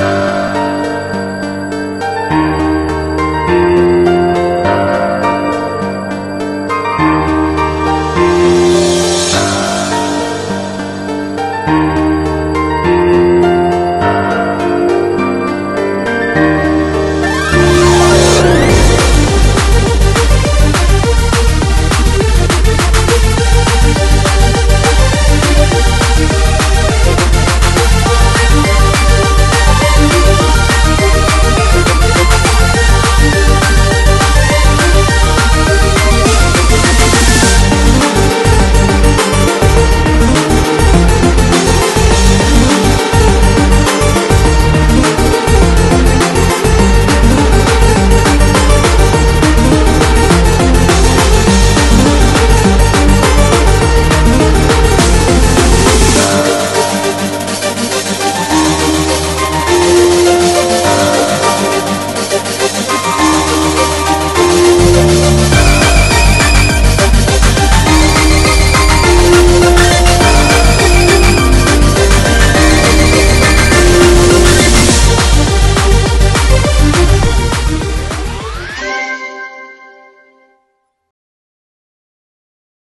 Podcast.